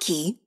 key